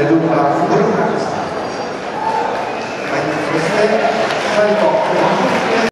educar o grupo. Aí você vai embora.